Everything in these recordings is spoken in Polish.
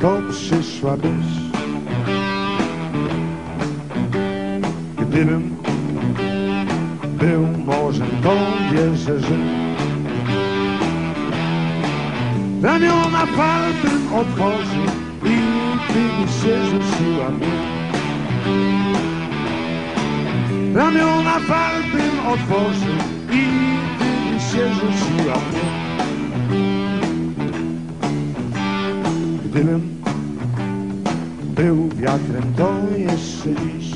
to przyszłabyś Gdybym był morzem, to wierzę, że Ramiona pal bym otworzył i ty byś się rzuciła mi. Ramiona pal otworzył i ty byś się rzuciła mi. Gdybym był wiatrem, to jeszcze dziś.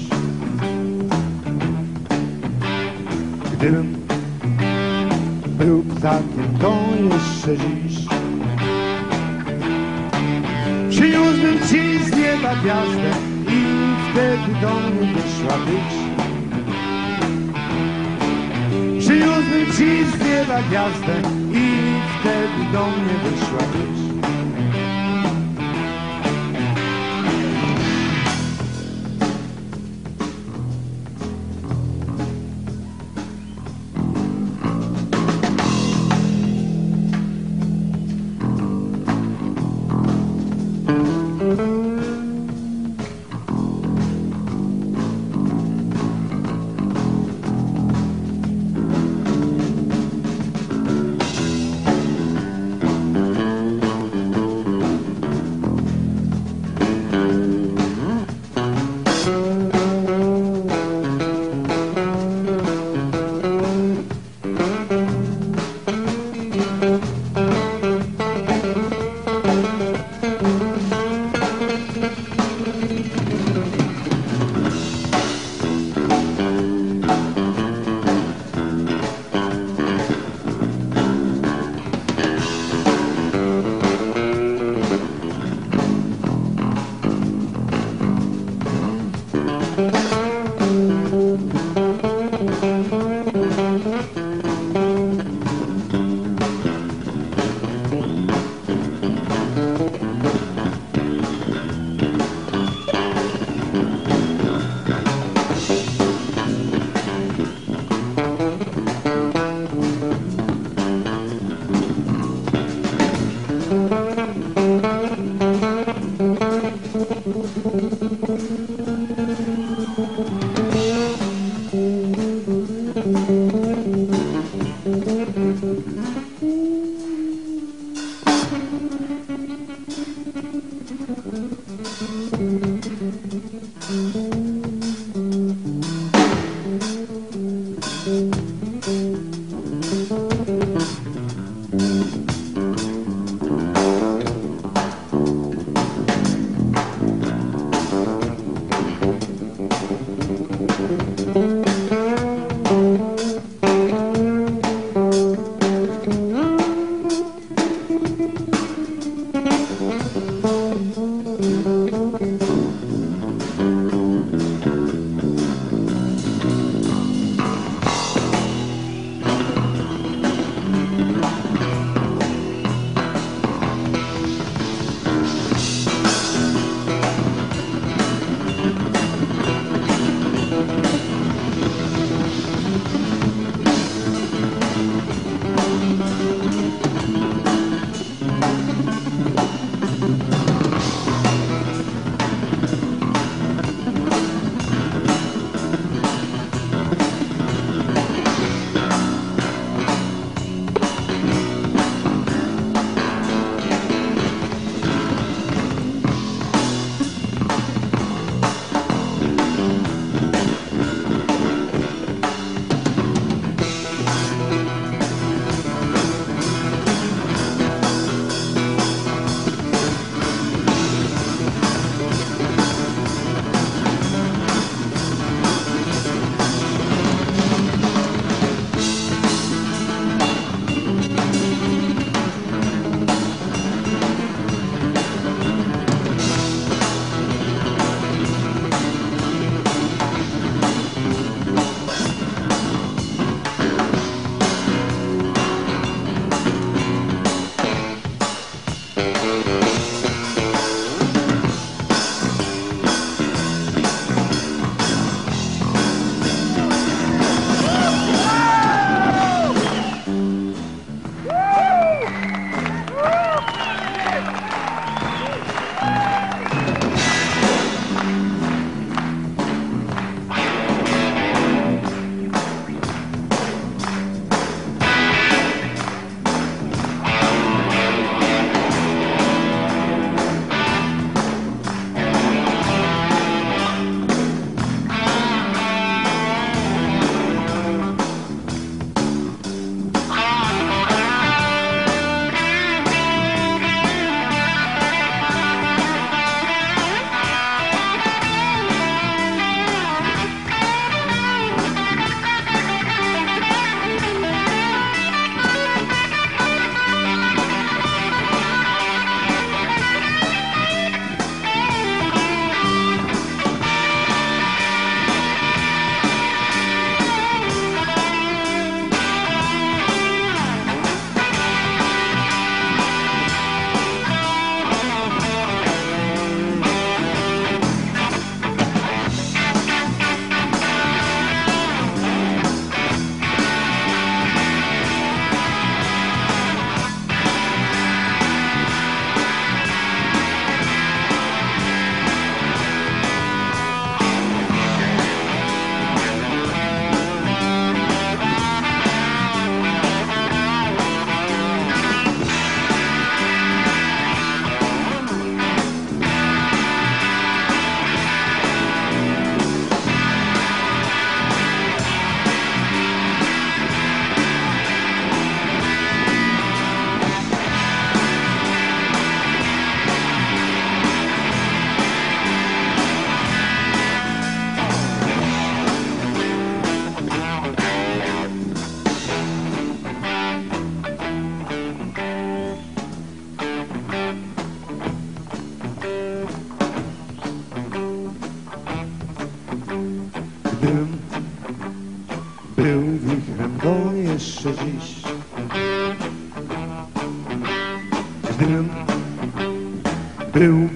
Gdybym był ptakiem, to jeszcze dziś. Przyniósłbym ci z nieba gwiazdę i wtedy do mnie wyszła być. Przyniósłbym ci z nieba gwiazdę i wtedy do mnie wyszła być.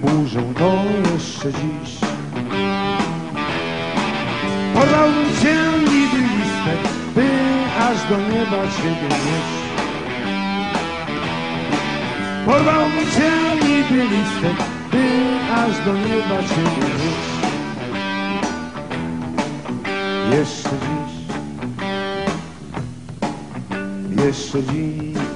Burzą, to jeszcze dziś. Porwałbym cię niby listek, by aż do nieba ciebie nieść. Porwałbym cię niby listek, by aż do nieba ciebie nieść. Jeszcze dziś, jeszcze dziś.